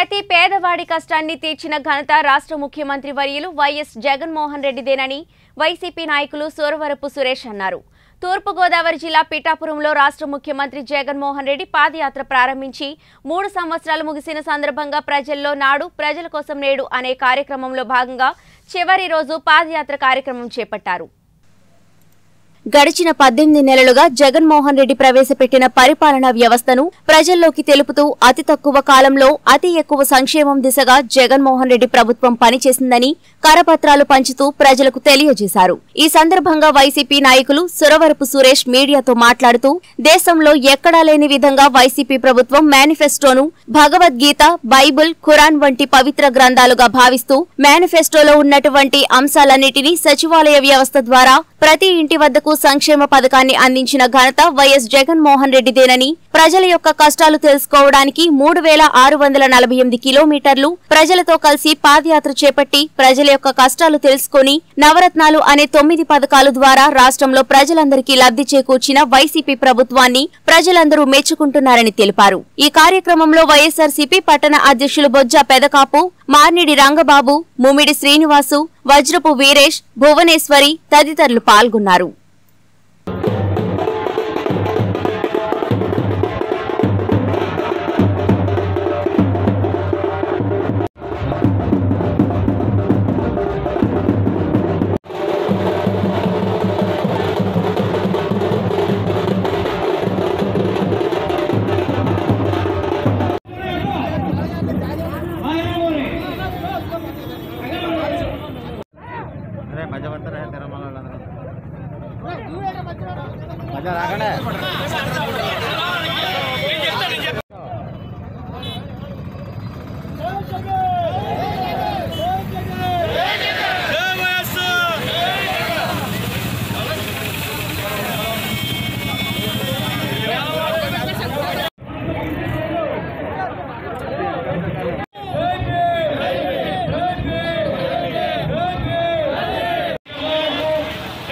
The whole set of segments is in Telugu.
ప్రతి పేదవాడి కష్టాన్ని తీర్చిన ఘనత రాష్ట్ర ముఖ్యమంత్రి వర్యులు వైఎస్ జగన్మోహన్ రెడ్డిదేనని వైసీపీ నాయకులు సూరవరపు సురేష్ అన్నారు. తూర్పుగోదావరి జిల్లా పిఠాపురంలో రాష్ట్ర ముఖ్యమంత్రి జగన్మోహన్ రెడ్డి పాదయాత్ర ప్రారంభించి మూడు సంవత్సరాలు ముగిసిన సందర్భంగా ప్రజల్లో నాడు ప్రజల కోసం నేడు అనే కార్యక్రమంలో భాగంగా చివరి రోజు పాదయాత్ర కార్యక్రమం చేపట్టారు. గడిచిన పద్దెనిమిది నెలలుగా జగన్మోహన్ రెడ్డి ప్రవేశపెట్టిన పరిపాలనా వ్యవస్థను ప్రజల్లోకి తెలుపుతూ అతి తక్కువ కాలంలో అతి ఎక్కువ సంక్షేమం దిశగా జగన్మోహన్ రెడ్డి ప్రభుత్వం పనిచేసిందని కరపత్రాలు పంచుతూ ప్రజలకు తెలియజేశారు. ఈ సందర్భంగా వైసీపీ నాయకులు సురవరపు సురేష్ మీడియాతో మాట్లాడుతూ దేశంలో ఎక్కడా లేని విధంగా వైసీపీ ప్రభుత్వం మేనిఫెస్టోను భగవద్గీత బైబుల్ ఖురాన్ వంటి పవిత్ర గ్రంథాలుగా భావిస్తూ మేనిఫెస్టోలో ఉన్నటువంటి అంశాలన్నిటినీ సచివాలయ వ్యవస్థ ద్వారా ప్రతి ఇంటి వద్దకు సంక్షేమ పథకాన్ని అందించిన ఘనత వైఎస్ జగన్మోహన్ రెడ్డిదేనని ప్రజల యొక్క కష్టాలు తెలుసుకోవడానికి మూడు వేల ఆరు వందల నలభై ఎనిమిది కిలోమీటర్లు ప్రజలతో కలిసి పాదయాత్ర చేపట్టి ప్రజల యొక్క కష్టాలు తెలుసుకుని నవరత్నాలు అనే తొమ్మిది పథకాల ద్వారా రాష్ట్రంలో ప్రజలందరికీ లబ్ధి చేకూర్చిన వైసీపీ ప్రభుత్వాన్ని ప్రజలందరూ మెచ్చుకుంటున్నారని తెలిపారు. ఈ కార్యక్రమంలో వైఎస్ఆర్సీపీ పట్టణ అధ్యక్షులు బొజ్జ పెదకాపు మార్నిడి రంగబాబు ముమిడి శ్రీనివాసు వజ్రపు వీరేష్ భువనేశ్వరి తదితరులు పాల్గొన్నారు. అరే మధ్య పడతారా? తిరుమల మధ్య రాకండి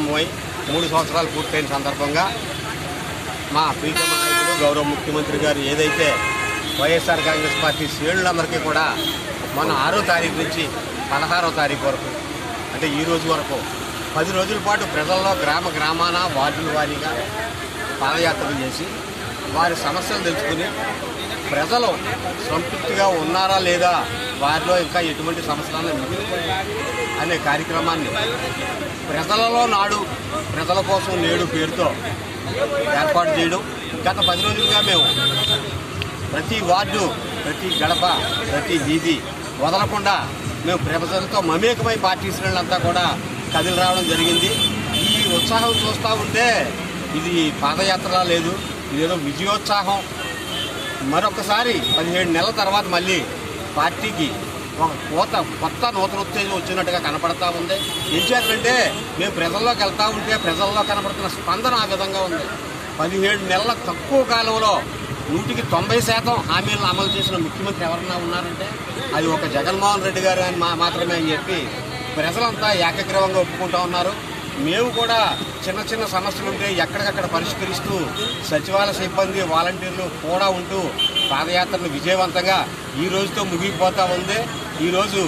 ప్రారంభమై మూడు సంవత్సరాలు పూర్తయిన సందర్భంగా మా ప్రీతమ నాయకుడు గౌరవ ముఖ్యమంత్రి గారు ఏదైతే వైఎస్ఆర్ కాంగ్రెస్ పార్టీ శ్రేణులందరికీ కూడా మొన్న ఆరో తారీఖు నుంచి పదహారో తారీఖు వరకు అంటే ఈ రోజు వరకు పది రోజుల పాటు ప్రజల్లో గ్రామ గ్రామాన వార్డుల వారీగా పాదయాత్రలు చేసి వారి సమస్యలు తెలుసుకుని ప్రజలు సంతృప్తిగా ఉన్నారా లేదా వారిలో ఇంకా ఎటువంటి సమస్యలను మిగిలిపోయాయి అనే కార్యక్రమాన్ని ప్రజలలో నాడు ప్రజల కోసం నేడు పేరుతో ఏర్పాటు చేయడం. గత పది రోజులుగా మేము ప్రతి వార్డు ప్రతి గడప ప్రతి వీధి వదలకుండా మేము ప్రజలతో మమేకమై పార్టీ శ్రేణులంతా కూడా కదిలి రావడం జరిగింది. ఈ ఉత్సాహం చూస్తూ ఉంటే ఇది పాదయాత్ర లేదు ఇదేదో విజయోత్సాహం. మరొకసారి పదిహేడు నెలల తర్వాత మళ్ళీ పార్టీకి ఒక కోత కొత్త నూతన ఉత్తేజం వచ్చినట్టుగా కనపడతా ఉంది. ఏం చేయాలంటే మేము ప్రజల్లోకి వెళ్తూ ఉంటే ప్రజల్లో కనపడుతున్న స్పందన ఆ విధంగా ఉంది. పదిహేడు నెలల తక్కువ కాలంలో నూటికి తొంభై శాతం హామీలను అమలు చేసిన ముఖ్యమంత్రి ఎవరన్నా ఉన్నారంటే అది ఒక జగన్మోహన్ రెడ్డి గారు అని మా మాత్రమే అని చెప్పి ప్రజలంతా ఏకగ్రీవంగా ఒప్పుకుంటా ఉన్నారు. మేము కూడా చిన్న చిన్న సమస్యలు ఉంటే ఎక్కడికక్కడ పరిష్కరిస్తూ సచివాలయ సిబ్బంది వాలంటీర్లు కూడా ఉంటూ పాదయాత్రను విజయవంతంగా ఈ రోజుతో ముగిపోతా ఉంది. ఈరోజు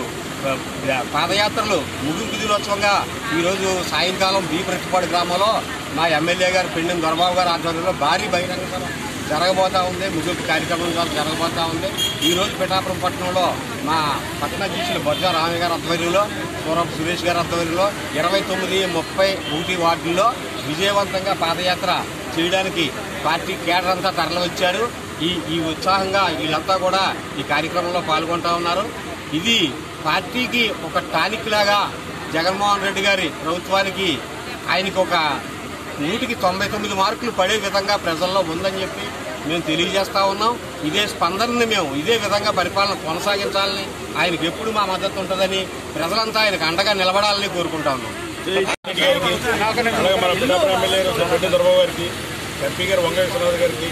పాదయాత్రలు ముగింపు దినోత్సవంగా ఈరోజు సాయంకాలం బి ప్రతిపాడు గ్రామంలో మా ఎమ్మెల్యే గారు పెండిన దొరబాబు గారు ఆధ్వర్యంలో భారీ బహిరంగ సభ జరగబోతూ ఉంది. ముగింపు కార్యక్రమం జరగబోతూ జరగబోతా ఉంది. ఈరోజు పిఠాపురం పట్టణంలో మా పట్టణ అధ్యక్షులు బొజ్జ రామయ్య గారి ఆధ్వర్యంలో సూరప్ సురేష్ గారి ఆధ్వర్యంలో ఇరవై తొమ్మిది ముప్పై ఒకటి వార్డుల్లో విజయవంతంగా పాదయాత్ర చేయడానికి పార్టీ కేడర్ అంతా తరలివచ్చారు. ఈ ఈ ఉత్సాహంగా వీళ్ళంతా కూడా ఈ కార్యక్రమంలో పాల్గొంటూ ఉన్నారు. ఇది పార్టీకి ఒక టానిక్ లాగా జగన్మోహన్ రెడ్డి గారి ప్రభుత్వానికి ఆయనకి ఒక నూటికి తొంభై తొమ్మిది మార్కులు పడే విధంగా ప్రజల్లో ఉందని చెప్పి మేము తెలియజేస్తా ఉన్నాం. ఇదే స్పందనని మేము ఇదే విధంగా పరిపాలన కొనసాగించాలని ఆయనకి ఎప్పుడు మా మద్దతు ఉంటుందని ప్రజలంతా ఆయనకు అండగా నిలబడాలని కోరుకుంటా ఉన్నాం. మన ఎమ్మెల్యే రెడ్డి దొరబాబు గారికి ఎంపీ గారు వంగ విశ్వనాథ్ గారికి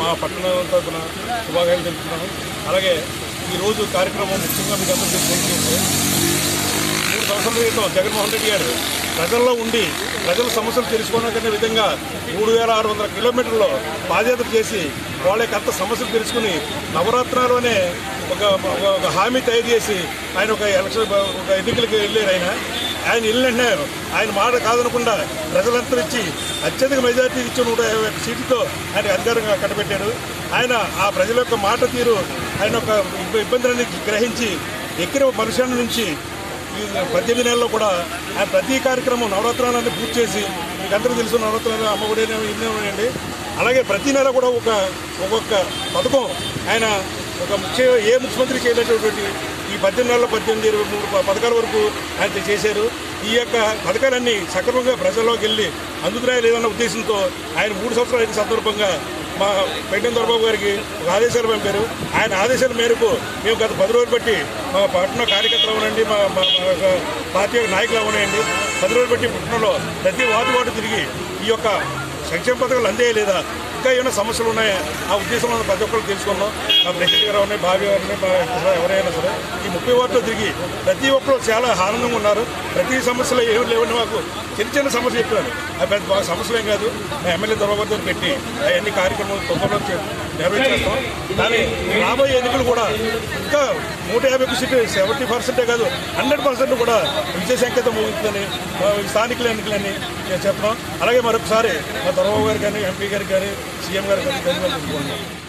మా పట్టణం తరఫున శుభాకాంక్షలు తెలుపుతున్నాము అలాగే ఈరోజు కార్యక్రమం ముఖ్యంగా మీకు అందరికీ తెలియజేస్తే మూడు సంవత్సరాల క్రితం జగన్మోహన్ రెడ్డి గారు ప్రజల్లో ఉండి ప్రజల సమస్యలు తెలుసుకోవడానికి విధంగా మూడు వేల ఆరు వందల కిలోమీటర్లు పాదయాత్ర చేసి వాళ్ళ యొక్క అంత సమస్యలు తెలుసుకుని నవరాత్రాల్లోనే ఒక ఒక ఒక హామీ తయారు చేసి ఆయన ఒక ఎలక్షన్ ఒక ఎన్నికలకి వెళ్ళారు ఆయన. ఆయన వెళ్ళిన ఆయన మాట కాదనకుండా ప్రజలంతా ఇచ్చి అత్యధిక మెజార్టీ ఇచ్చి నూట యాభై ఒక్క సీట్లతో ఆయన అధికారంగా కట్టబెట్టాడు ఆయన ఆ ప్రజల యొక్క మాట తీరు ఆయన ఒక ఇబ్బ- ఇబ్బందులని గ్రహించి ఎక్కిన మనుషుల నుంచి ఈ పద్దెనిమిది నెలల్లో కూడా ఆయన ప్రతి కార్యక్రమం నవరాత్రాలన్నీ పూర్తి చేసి మీకు అందరూ తెలుసు నవరాత్రాలు అమ్మఒడి ఇన్నేయండి అలాగే ప్రతి నెల కూడా ఒక ఒక్కొక్క పథకం ఆయన ఒక ముఖ్య ఏ ముఖ్యమంత్రి చేయలేటటువంటి ఈ పద్దెనిమిది నెలల పద్దెనిమిది ఇరవై మూడు పథకాల వరకు ఆయన చేశారు. ఈ యొక్క పథకాలన్నీ సక్రమంగా ప్రజల్లోకి వెళ్ళి అందుతున్నాయా లేదన్న ఉద్దేశంతో ఆయన మూడు సంవత్సరాలు అయిన సందర్భంగా మా పెట్టిన దొరబాబు గారికి ఒక ఆదేశాలు పంపారు. ఆయన ఆదేశాల మేరకు మేము గత పది రోజులు బట్టి మా పట్టణ కార్యకర్తలు అవనండి మా మా పార్టీ నాయకులు అవనండి. పది రోజులు బట్టి పట్టణంలో ప్రతి వార్డు వార్డు తిరిగి ఈ యొక్క సంక్షేమ పథకాలు అందే లేదా ఇంకా ఏమైనా సమస్యలు ఉన్నాయా? ఆ ఉద్దేశంలో ప్రతి ఒక్కరు తెలుసుకున్నాం వెంకట గారు ఉన్నాయి భావి గారిని మా ఎవరైనా సరే ఈ ముప్పై వార్డులో తిరిగి ప్రతి ఒక్కరు చాలా ఆనందంగా ఉన్నారు. ప్రతి సమస్యలు ఏమి లేవని మాకు చిన్న చిన్న సమస్య చెప్పారు. అవి పెద్ద బాగా సమస్యలు ఏం కాదు. మా ఎమ్మెల్యే దొరబాబు పెట్టి అవన్నీ కార్యక్రమాలు తొందరలో నెరవేర్చేస్తాం కానీ రాబోయే ఎన్నికలు కూడా ఇంకా నూట యాభై సీట్లు సెవెంటీ పర్సెంటే కాదు హండ్రెడ్ పర్సెంట్ కూడా విజయ సంకేతం ముగుతుందని స్థానికుల ఎన్నికలని నేను చెప్తున్నాం అలాగే మరొకసారి మా దొరబాబు గారు కానీ ఎంపీ గారికి కానీ సీఎం గారికి కానీ ధన్యవాదాలు